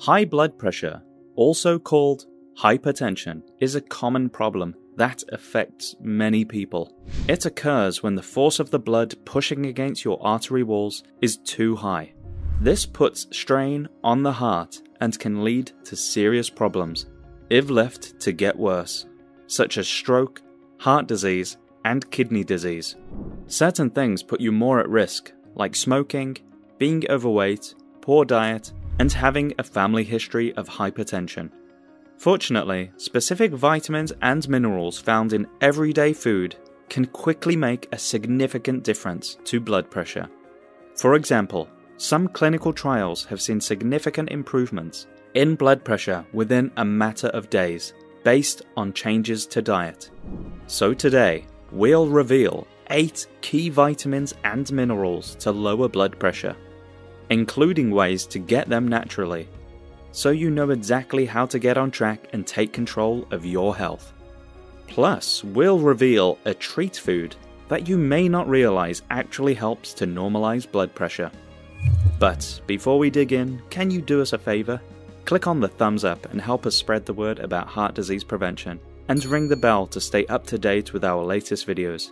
High blood pressure, also called hypertension, is a common problem that affects many people. It occurs when the force of the blood pushing against your artery walls is too high. This puts strain on the heart and can lead to serious problems if left to get worse, such as stroke, heart disease, and kidney disease. Certain things put you more at risk, like smoking, being overweight, poor diet, and having a family history of hypertension. Fortunately, specific vitamins and minerals found in everyday food can quickly make a significant difference to blood pressure. For example, some clinical trials have seen significant improvements in blood pressure within a matter of days based on changes to diet. So today, we'll reveal 8 key vitamins and minerals to lower blood pressure, including ways to get them naturally so you know exactly how to get on track and take control of your health. Plus, we'll reveal a treat food that you may not realize actually helps to normalize blood pressure. But before we dig in, can you do us a favor? Click on the thumbs up and help us spread the word about heart disease prevention, and ring the bell to stay up to date with our latest videos.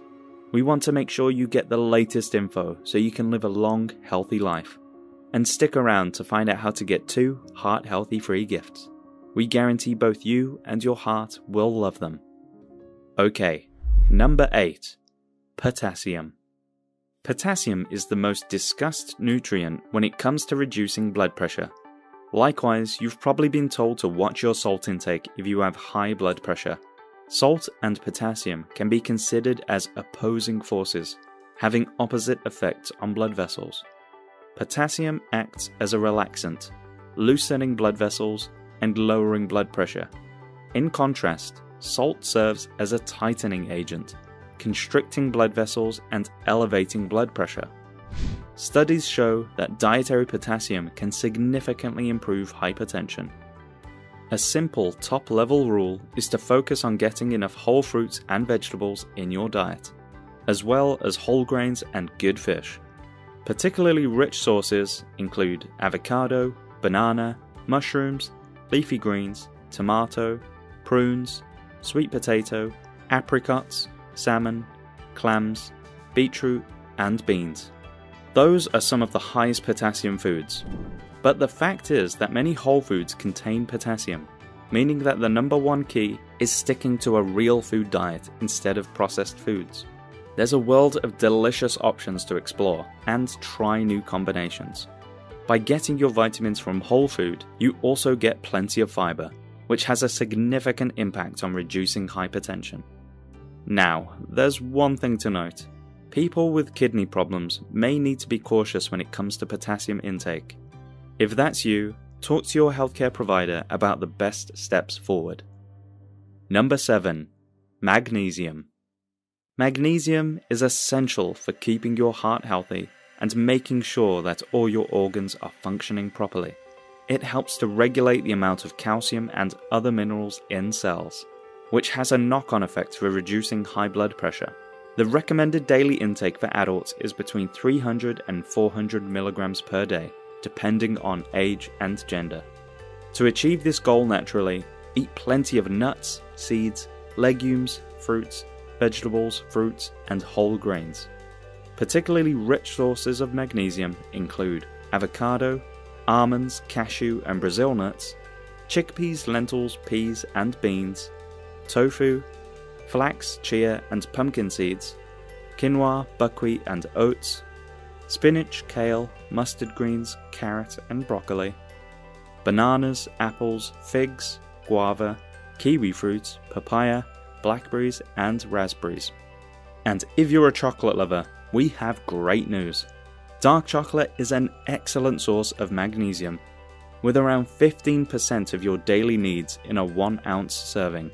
We want to make sure you get the latest info so you can live a long, healthy life and stick around to find out how to get two heart healthy free gifts. We guarantee both you and your heart will love them. Okay, number 8 Potassium. Potassium is the most discussed nutrient when it comes to reducing blood pressure. Likewise, you've probably been told to watch your salt intake if you have high blood pressure. Salt and potassium can be considered as opposing forces, having opposite effects on blood vessels. Potassium acts as a relaxant, loosening blood vessels and lowering blood pressure. In contrast, salt serves as a tightening agent, constricting blood vessels and elevating blood pressure. Studies show that dietary potassium can significantly improve hypertension. A simple top level rule is to focus on getting enough whole fruits and vegetables in your diet, as well as whole grains and good fish. Particularly rich sources include avocado, banana, mushrooms, leafy greens, tomato, prunes, sweet potato, apricots, salmon, clams, beetroot, and beans. Those are some of the highest potassium foods. But the fact is that many whole foods contain potassium, meaning that the number one key is sticking to a real food diet instead of processed foods. There's a world of delicious options to explore and try new combinations. By getting your vitamins from whole food, you also get plenty of fiber, which has a significant impact on reducing hypertension. Now, there's one thing to note. People with kidney problems may need to be cautious when it comes to potassium intake. If that's you, talk to your healthcare provider about the best steps forward. Number 7. Magnesium. Magnesium is essential for keeping your heart healthy and making sure that all your organs are functioning properly. It helps to regulate the amount of calcium and other minerals in cells, which has a knock on effect for reducing high blood pressure. The recommended daily intake for adults is between 300 and 400 milligrams per day, depending on age and gender. To achieve this goal naturally, eat plenty of nuts, seeds, legumes, fruits, vegetables, fruits, and whole grains. Particularly rich sources of magnesium include avocado, almonds, cashew, and Brazil nuts, chickpeas, lentils, peas, and beans, tofu, flax, chia, and pumpkin seeds, quinoa, buckwheat, and oats, spinach, kale, mustard greens, carrot, and broccoli, bananas, apples, figs, guava, kiwi fruits, papaya, blackberries, and raspberries. And if you're a chocolate lover, we have great news. Dark chocolate is an excellent source of magnesium, with around 15% of your daily needs in a 1 ounce serving,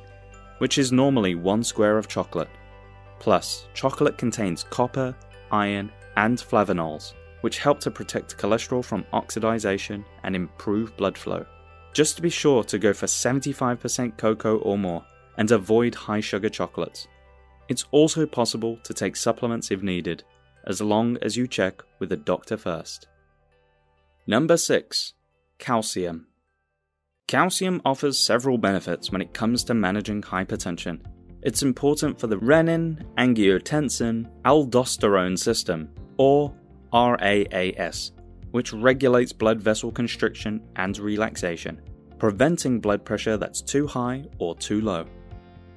which is normally one square of chocolate. Plus, chocolate contains copper, iron, and flavonols, which help to protect cholesterol from oxidization and improve blood flow. Just to be sure to go for 75% cocoa or more, and avoid high sugar chocolates. It's also possible to take supplements if needed, as long as you check with a doctor first. Number 6. Calcium. Calcium offers several benefits when it comes to managing hypertension. It's important for the renin angiotensin aldosterone system, or RAAS, which regulates blood vessel constriction and relaxation, preventing blood pressure that's too high or too low.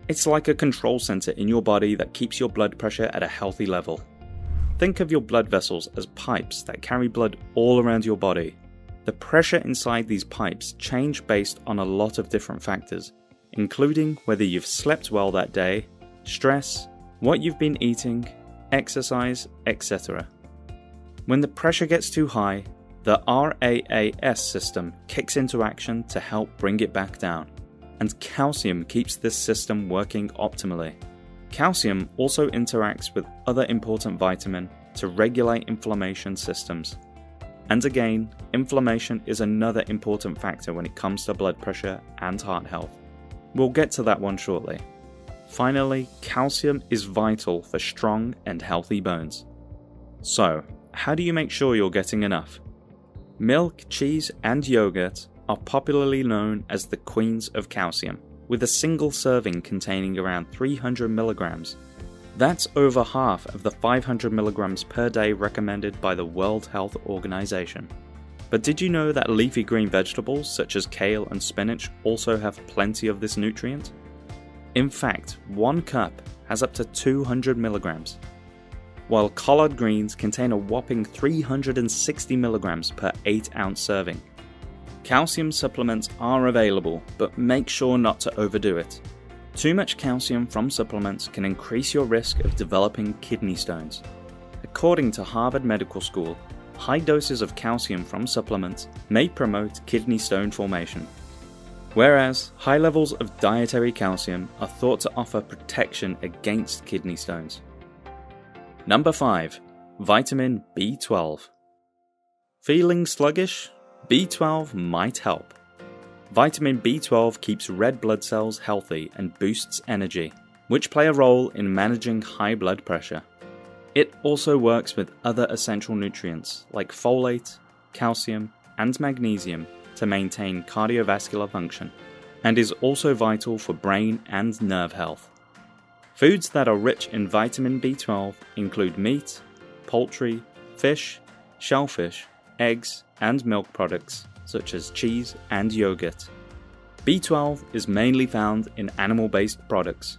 It's like a control center in your body that keeps your blood pressure at a healthy level. Think of your blood vessels as pipes that carry blood all around your body. The pressure inside these pipes change based on a lot of different factors, including whether you've slept well that day, stress, what you've been eating, exercise, etc. When the pressure gets too high, the RAAS system kicks into action to help bring it back down, and calcium keeps this system working optimally. Calcium also interacts with other important vitamin to regulate inflammation systems. And again, inflammation is another important factor when it comes to blood pressure and heart health. We'll get to that one shortly. Finally, calcium is vital for strong and healthy bones. So, how do you make sure you're getting enough? Milk, cheese, and yogurt are popularly known as the queens of calcium, with a single serving containing around 300 milligrams. That's over half of the 500 milligrams per day recommended by the World Health Organization. But did you know that leafy green vegetables such as kale and spinach also have plenty of this nutrient? In fact, one cup has up to 200 milligrams while collard greens contain a whopping 360 milligrams per 8 ounce serving. Calcium supplements are available, but make sure not to overdo it. Too much calcium from supplements can increase your risk of developing kidney stones. According to Harvard Medical School, high doses of calcium from supplements may promote kidney stone formation. Whereas high levels of dietary calcium are thought to offer protection against kidney stones. Number 5. Vitamin B12. Feeling sluggish? B12 might help. Vitamin B12 keeps red blood cells healthy and boosts energy, which play a role in managing high blood pressure. It also works with other essential nutrients like folate, calcium, and magnesium to maintain cardiovascular function, and is also vital for brain and nerve health. Foods that are rich in vitamin B12 include meat, poultry, fish, shellfish, eggs, and milk products such as cheese and yogurt. B12 is mainly found in animal based products,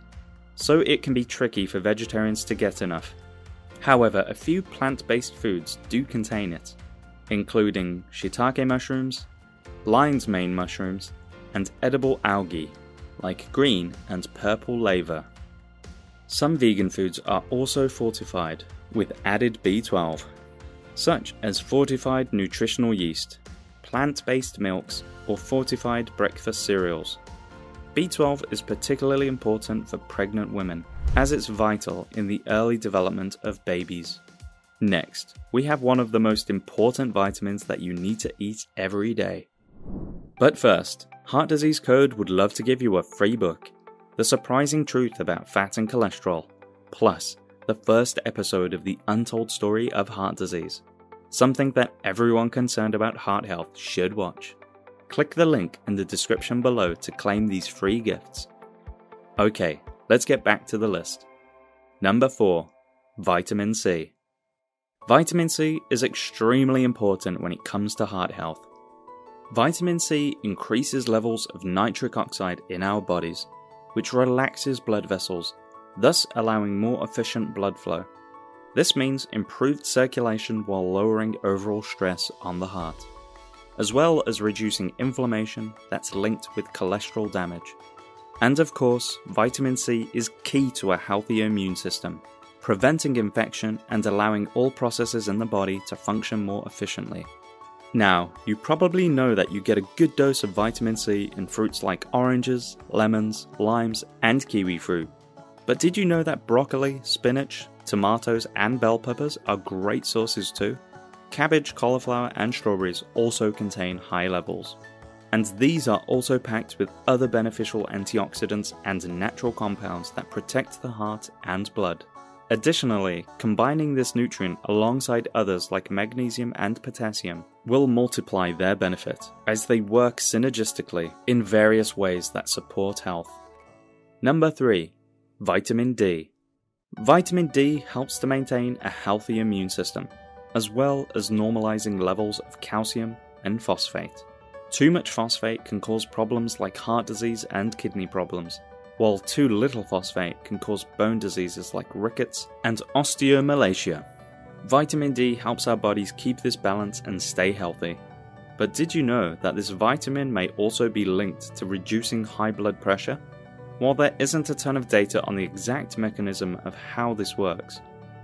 so it can be tricky for vegetarians to get enough. However, a few plant based foods do contain it, including shiitake mushrooms, lion's mane mushrooms, and edible algae like green and purple laver. Some vegan foods are also fortified with added B12, such as fortified nutritional yeast, plant based milks, or fortified breakfast cereals. B12 is particularly important for pregnant women, as it's vital in the early development of babies. Next, we have one of the most important vitamins that you need to eat every day. But first, Heart Disease Code would love to give you a free book the surprising truth about fat and cholesterol, plus the first episode of the untold story of heart disease, something that everyone concerned about heart health should watch. Click the link in the description below to claim these free gifts. Okay, let's get back to the list. Number 4 Vitamin C. Vitamin C is extremely important when it comes to heart health. Vitamin C increases levels of nitric oxide in our bodies which relaxes blood vessels, thus allowing more efficient blood flow. This means improved circulation while lowering overall stress on the heart, as well as reducing inflammation that's linked with cholesterol damage. And of course, vitamin C is key to a healthy immune system, preventing infection and allowing all processes in the body to function more efficiently. Now, you probably know that you get a good dose of vitamin C in fruits like oranges, lemons, limes, and kiwi fruit. But did you know that broccoli, spinach, tomatoes, and bell peppers are great sources too? Cabbage, cauliflower, and strawberries also contain high levels. And these are also packed with other beneficial antioxidants and natural compounds that protect the heart and blood. Additionally, combining this nutrient alongside others like magnesium and potassium will multiply their benefit as they work synergistically in various ways that support health. Number 3. Vitamin D. Vitamin D helps to maintain a healthy immune system, as well as normalizing levels of calcium and phosphate. Too much phosphate can cause problems like heart disease and kidney problems, while too little phosphate can cause bone diseases like rickets and osteomalacia. Vitamin D helps our bodies keep this balance and stay healthy. But did you know that this vitamin may also be linked to reducing high blood pressure? While there isn't a ton of data on the exact mechanism of how this works,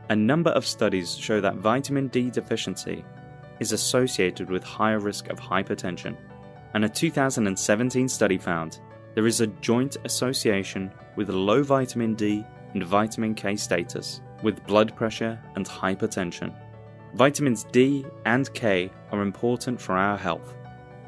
a number of studies show that vitamin D deficiency is associated with higher risk of hypertension. And a 2017 study found there is a joint association with low vitamin D and vitamin K status with blood pressure and hypertension. Vitamins D and K are important for our health.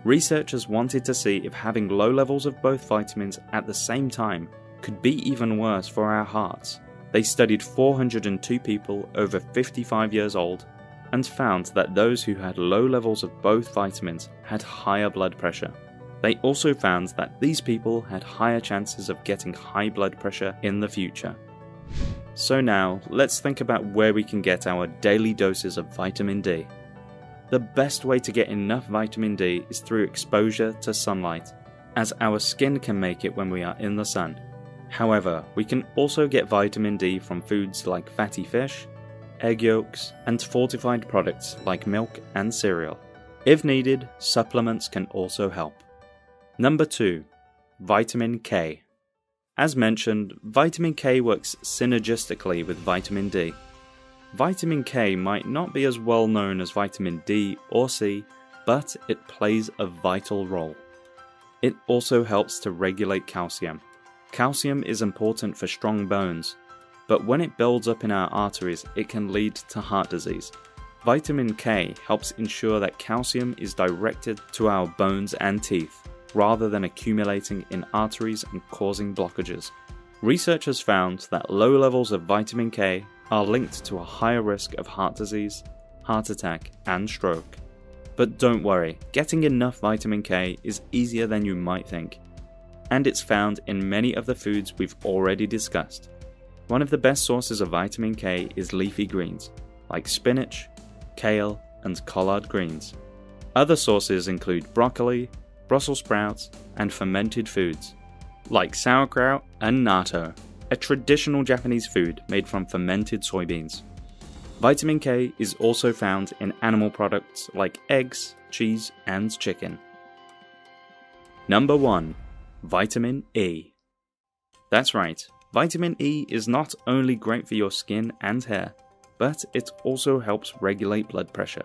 Researchers wanted to see if having low levels of both vitamins at the same time could be even worse for our hearts. They studied 402 people over 55 years old and found that those who had low levels of both vitamins had higher blood pressure. They also found that these people had higher chances of getting high blood pressure in the future. So now, let's think about where we can get our daily doses of vitamin D. The best way to get enough vitamin D is through exposure to sunlight, as our skin can make it when we are in the sun. However, we can also get vitamin D from foods like fatty fish, egg yolks, and fortified products like milk and cereal. If needed, supplements can also help. Number 2. Vitamin K. As mentioned, vitamin K works synergistically with vitamin D. Vitamin K might not be as well known as vitamin D or C, but it plays a vital role. It also helps to regulate calcium. Calcium is important for strong bones, but when it builds up in our arteries, it can lead to heart disease. Vitamin K helps ensure that calcium is directed to our bones and teeth, rather than accumulating in arteries and causing blockages. Research has found that low levels of vitamin K are linked to a higher risk of heart disease, heart attack, and stroke. But don't worry, getting enough vitamin K is easier than you might think, and it's found in many of the foods we've already discussed. One of the best sources of vitamin K is leafy greens, like spinach, kale, and collard greens. Other sources include broccoli, Brussels sprouts, and fermented foods, like sauerkraut and natto, a traditional Japanese food made from fermented soybeans. Vitamin K is also found in animal products like eggs, cheese, and chicken. Number 1. Vitamin E. That's right, vitamin E is not only great for your skin and hair, but it also helps regulate blood pressure.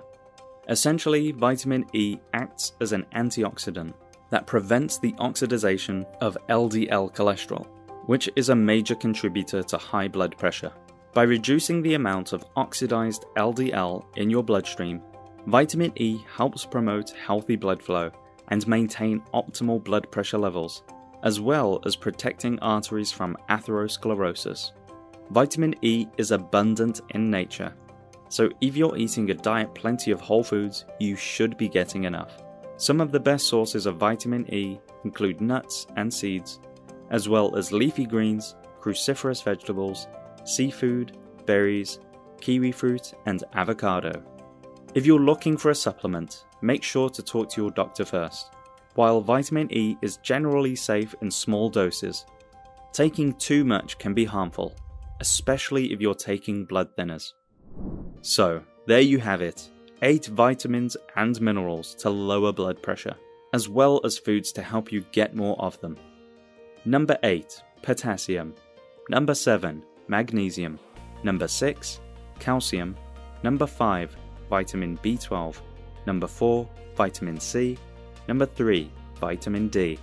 Essentially, vitamin E acts as an antioxidant that prevents the oxidation of LDL cholesterol, which is a major contributor to high blood pressure. By reducing the amount of oxidized LDL in your bloodstream, vitamin E helps promote healthy blood flow and maintain optimal blood pressure levels, as well as protecting arteries from atherosclerosis. Vitamin E is abundant in nature so if you're eating a diet plenty of whole foods, you should be getting enough. Some of the best sources of vitamin E include nuts and seeds, as well as leafy greens, cruciferous vegetables, seafood, berries, kiwi fruit, and avocado. If you're looking for a supplement, make sure to talk to your doctor first. While vitamin E is generally safe in small doses, taking too much can be harmful, especially if you're taking blood thinners. So, there you have it 8 vitamins and minerals to lower blood pressure, as well as foods to help you get more of them. Number 8 Potassium. Number 7 Magnesium. Number 6 Calcium. Number 5 Vitamin B12. Number 4 Vitamin C. Number 3 Vitamin D.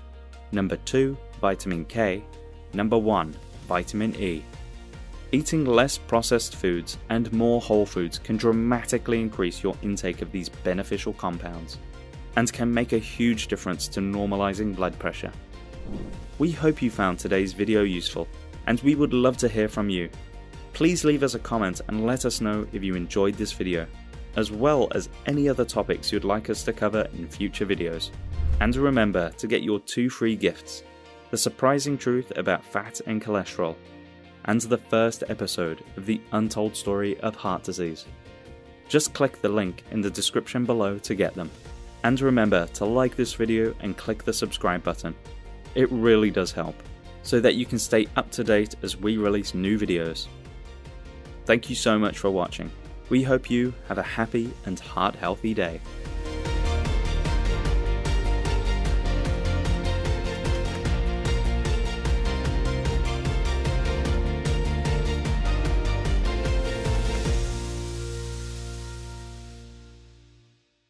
Number 2 Vitamin K. Number 1 Vitamin E. Eating less processed foods and more whole foods can dramatically increase your intake of these beneficial compounds and can make a huge difference to normalizing blood pressure. We hope you found today's video useful and we would love to hear from you. Please leave us a comment and let us know if you enjoyed this video, as well as any other topics you'd like us to cover in future videos. And remember to get your two free gifts The Surprising Truth About Fat and Cholesterol, and the first episode of The Untold Story of Heart Disease. Just click the link in the description below to get them. And remember to like this video and click the subscribe button. It really does help, so that you can stay up to date as we release new videos. Thank you so much for watching. We hope you have a happy and heart healthy day.